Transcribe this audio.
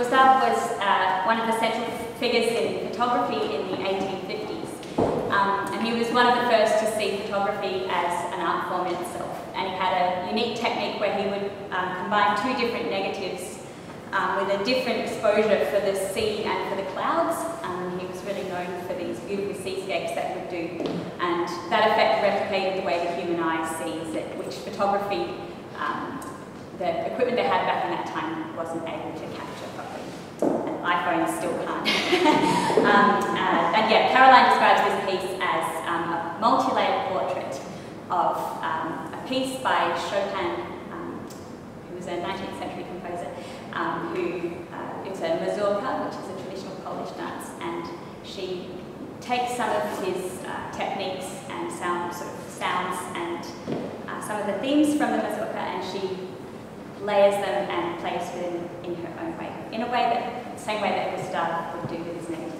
Gustave was uh, one of the central figures in photography in the 1850s. Um, and he was one of the first to see photography as an art form in itself. And he had a unique technique where he would um, combine two different negatives um, with a different exposure for the sea and for the clouds. Um, he was really known for these beautiful seascapes that he would do. And that effect replicated the way the human eye sees it, which photography, um, the equipment they had back in that time wasn't able to capture iPhones still can't. um, uh, and yeah, Caroline describes this piece as um, a multi-layered portrait of um, a piece by Chopin, um, who was a 19th century composer, um, who uh, it's a mazurka, which is a traditional Polish dance, and she takes some of his uh, techniques and sound, sort of sounds and uh, some of the themes from the mazurka, and she layers them and plays them in her own way, in a way that, same way that Gustave would do with his name.